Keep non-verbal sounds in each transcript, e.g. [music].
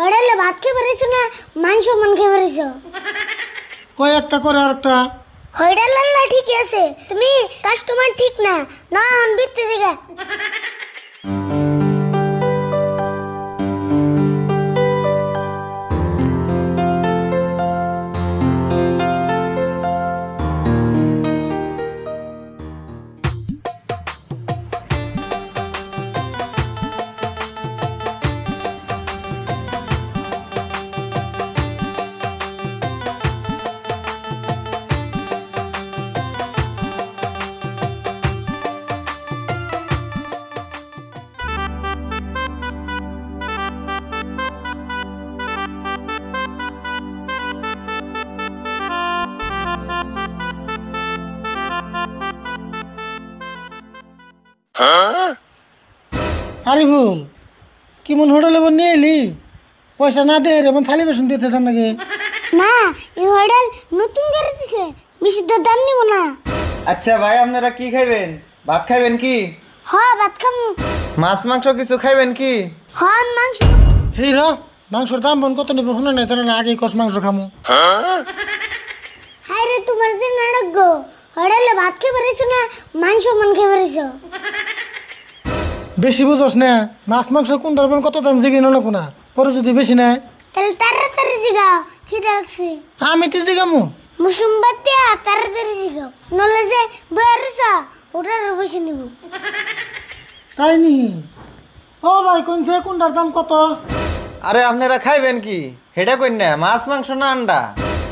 হোটেলে ভাত খেয়ে বেরিয়েছো না মাংস মান খেয়ে বেরিয়েছো? কয় একটা করে আর একটা? হোটেল আল্লাহ ঠিকই আছে। তুমি কাস্টমার ঠিক না না বিত্তে জায়গা আরে ভুল কি মন হোটেলে বন নিয়ে এলি? পয়সা না দে রে মন থালি বেসন দিতে চান নাকি? না এই হোটেল নতুন করে দিছে বেশি তো দাম নিব না। আচ্ছা ভাই আপনারা কি খাইবেন? ভাত খাইবেন কি? হ ভাত খামু। মাছ মাংস কিছু খাইবেন কি? হ মাংস। হেই র মাংসর দাম বন কত নিব শুনে না আগে কষ মাংস খামু। হায় রে তোমার যে নাটক গো। হোটেলে ভাত খেয়ে বেরিয়েছো না মাংস মান খেয়ে বেরিয়েছো বেশি বুঝোস না। মাছ মাংস কোন বন কত দাম জিগে না? কোনা পরে যদি বেশি নেয়। তাহলে তাড়াতাড়ি জিগাও খিদে লাগছে। আমি তো জিগামু। মুসুম বাতিয়া তাড়াতাড়ি জিগাও নলে যে বয়ারছ ওটার বসে নিব। তাই নি? ও ভাই কোনছে কোনটার দাম কত? আরে আপনারা খাইবেন কি? হেটা কইন না মাছ মাংস না আন্ডা?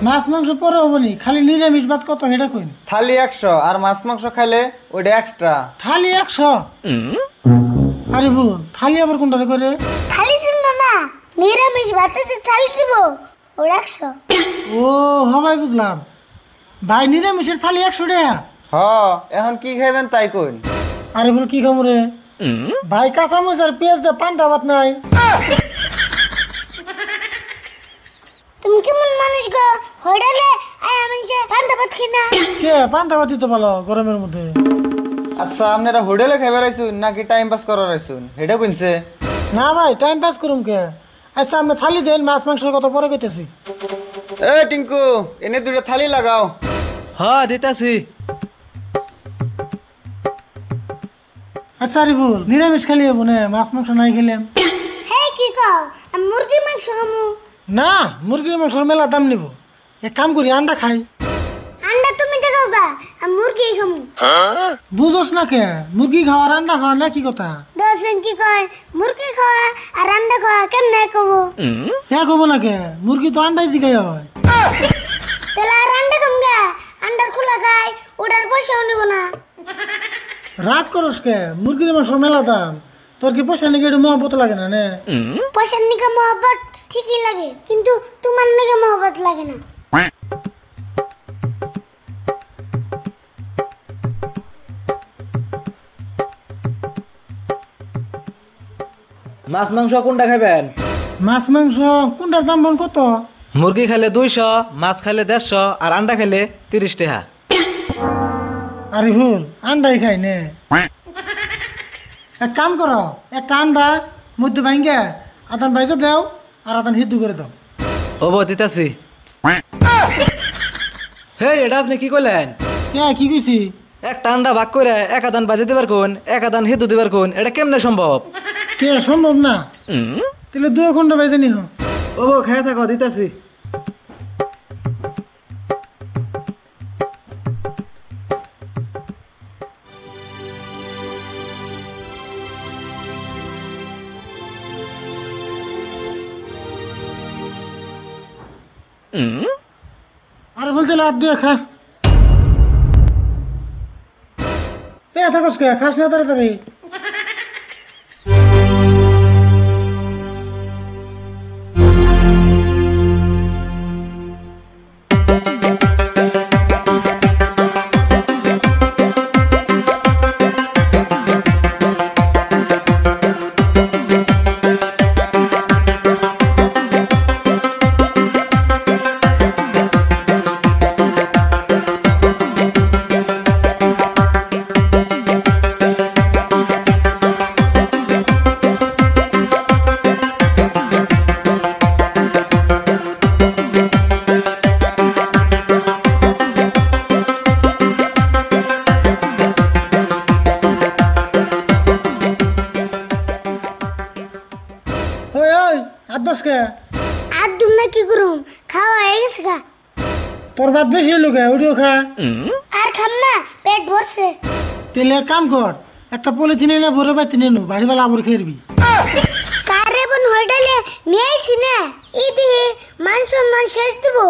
মাছ মাংস পরে হবনি খালি নিরামিষ ভাত কত সেটা কইন? থালি একশো আর মাছ মাংস খাইলে ওইটা এক্সট্রা থালি একশো? আরে ভুল থালি আবার কোনটারে করে? থালি ছিল না নিরামিষ ভাত আছে থালি দিব। ওর একশো ও হবাই বুঝলাম। ভাই নিরামিষের থালি একশো টাকা। হ এখন কি খাইবেন তাই কইন। আরে বল কি খামু রে? ভাই কাঁচা মরিচ আর পেঁয়াজ দে পান্তা ভাত নাই। তুমি কেমন মানুষ গো? হোটেলে আয় আমি যে পান্তা ভাত খাই না। কে? পান্তা ভাত দিতে পারল গরমের মধ্যে। আচ্ছা আপনারা হোটেলে খাইবার আইসুন নাকি টাইম পাস করার আইসুন? হেটা কইনছে। না ভাই টাইম পাস করুম কে? আচ্ছা আমি থালি দেন মাছ মাংসের কত পরে কইতেছি। এ টিঙ্কু এনে দুইটা থালি লাগাও। হ্যাঁ দিতাছি। আচ্ছা আরে ভুল নিরামিষ খালি হব না মাছ মাংস নাই খেলাম। হে কি কও? আমি মুরগি মাংস খামু? না মুরগির মাংসের মেলা দাম নিব। এক কাম করি আন্ডা খাই। মুরগি খামু। বুঝোস না কে? মুরগি খাওয়ার আন্ডা খাওয়া না কি কথা? দশজন কি কয় মুরগি খাওয়া আর আন্ডা খাওয়া কেমনে কব? হ্যাঁ কব না কে? মুরগি তো আন্ডাই দিকে হয়। তাহলে আর আন্ডা খাম গা? আন্ডার খোলা খাই ওটার পয়সাও নেব না। রাগ করস কে? মুরগির মাংস মেলা দাম। তোর কি পয়সা নাকি একটু মহব্বত লাগে না নে? পয়সার নিকে মহব্বত ঠিকই লাগে কিন্তু তোমার নিকে মহব্বত লাগে না। মাছ মাংস কোনটা খাইবেন? মাছ মাংস কোনটার দাম বল কত? মুরগি খাইলে দুইশো মাছ খাইলে দেড়শো আর আন্ডা খাইলে তিরিশ টাকা। আরে ভুল আন্ডাই খাই নে। [laughs] এক কাম করো একটা আন্ডা মধ্যে ভাঙ্গে আদান বাইজে দাও আর আদান হিদ্দু করে দাও। ওব দিতাছি। হে এটা আপনি কি করলেন কে কি কইছি? একটা আন্ডা ভাগ করে এক আদান বাজে দিবার কোন এক আদান হিদু দিবার কোন এটা কেমনে সম্ভব? কে সম্ভব না? তাহলে দু ঘণ্টা বাইজে নিহ। ওব খাই থাকো দিতাছি। আর বলতে লাভ দিয়ে খা। সে থাকস কে? খাস না তাড়াতাড়ি। না কি করুম? খাওয়া হয়ে গেছে গা। তোর ভাত বেশি হলো কে? ওটিও খা। আর খাম না পেট ভরছে। তেলে এক কাম কর একটা পলিথিনে না ভরে বাতি নেনু বাড়ি বেলা আবার খেরবি কারে বোন হোটেলে নিয়ে আইসি না? এই দিয়ে মান সম্মান শেষ দেবো।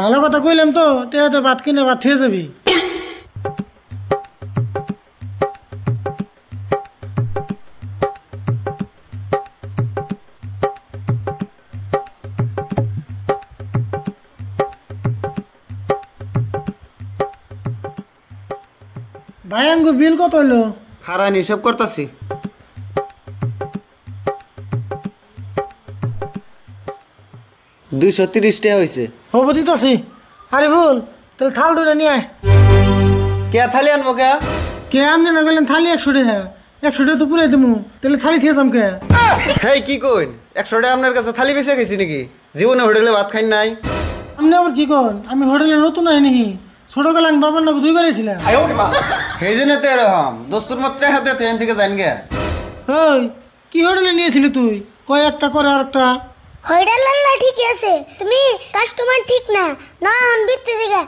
ভালো কথা কইলাম তো টেহাতে ভাত কিনে ভাত খেয়ে যাবি। ভাই আঙ্গুর বিল কত হলো খারান হিসাব করতেছি। দুইশো তিরিশ টাকা হয়েছে হব দিতাছি আরে ভুল তাহলে থাল দুটো নিয়ে আয়। কে থালি আনব কে? কে আনতে না গেলেন থালি একশো টাকা। একশো টাকা তো পুরাই দেবো তাহলে থালি খেয়েছাম কে? হেই কি কইন? একশো টাকা আপনার কাছে থালি বেঁচে গেছি নাকি? জীবনে হোটেলে ভাত খাই নাই। আপনি আবার কি কন? আমি হোটেলে নতুন আইনি ছোটবেলা আমি বাবার নাকি দুইবার এসেছিলাম। সেই জন্য তো এরকম। দোস্তুর মাত্রে হাতে ট্রেন থেকে গে ওই কি হোটেলে নিয়েছিলি তুই? কয় একটা করে আর একটা? হোটেল আল্লাহ ঠিক আছে। তুমি কাস্টমার ঠিক না না বিত্তে জায়গা